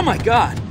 Oh my god!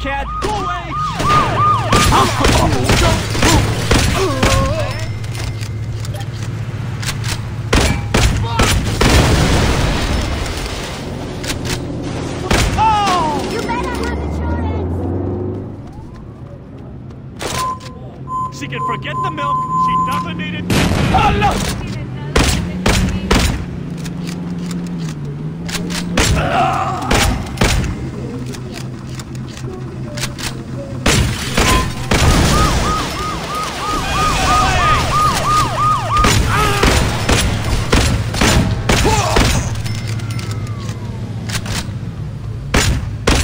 Cat, go away! You better have! She can forget the milk. She doesn't need it. Oh, no!